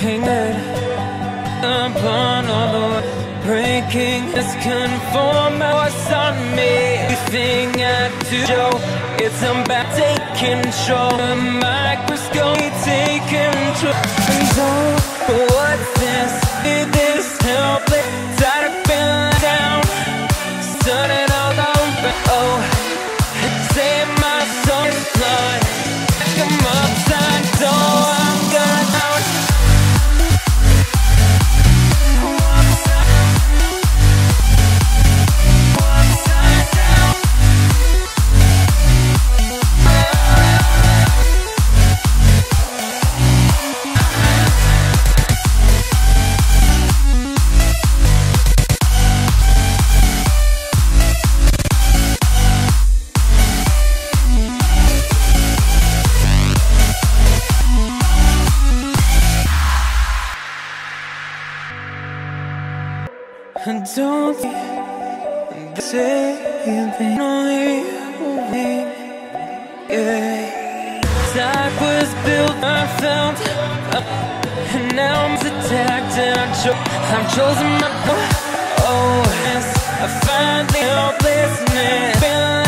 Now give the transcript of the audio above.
hanging upon all the breaking is conform what's on me. Everything I do it's about taking control. The microscope take control Don't say anything only me. Yeah. That was built, I found, uh, and now I'm attacked, and I cho- I'm chosen my. Oh, yes, I finally helpless.